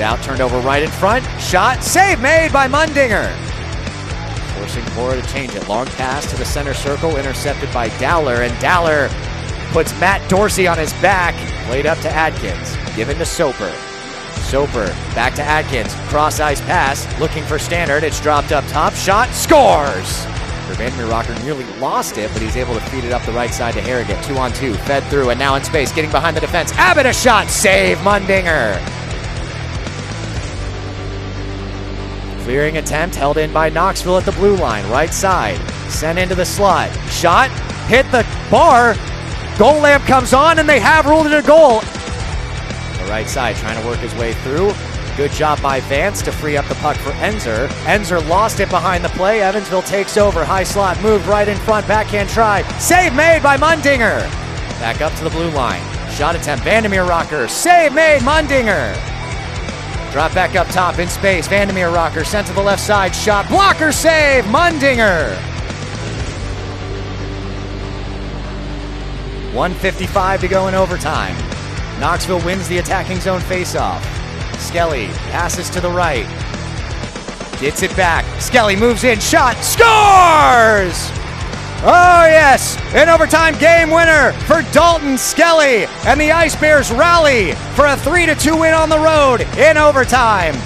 out, turned over right in front. Shot, save made by Mundinger. Forcing Cora to change it. Long pass to the center circle, intercepted by Dowler, and Dowler puts Matt Dorsey on his back. Played up to Adkins. given to Soper. Soper back to Adkins. Cross ice pass, looking for Standard. It's dropped up top. Shot, scores! Vandermeer Rocker nearly lost it, but he's able to feed it up the right side to Harrigan. Two on two, fed through, and now in space, getting behind the defense. Abbott a shot, save Mundinger. Clearing attempt held in by Knoxville at the blue line, right side. Sent into the slot. Shot, hit the bar. Goal lamp comes on, and they have ruled it a goal. The right side trying to work his way through. Good job by Vance to free up the puck for Enzer. Enzer lost it behind the play. Evansville takes over. High slot, moved right in front. Backhand try. Save made by Mundinger. Back up to the blue line. Shot attempt. Vandermeer Rocker. Save made. Mundinger. Drop back up top in space. Vandermeer Rocker sent to the left side. Shot. Blocker save. Mundinger. 155 to go in overtime. Knoxville wins the attacking zone faceoff. Skelly passes to the right. Gets it back. Skelly moves in. Shot. Scores! Oh, yes. An overtime game winner for Dalton Skelly. And the Ice Bears rally for a 3 2 win on the road in overtime.